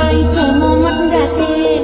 Ai cho mô mắt đã xem?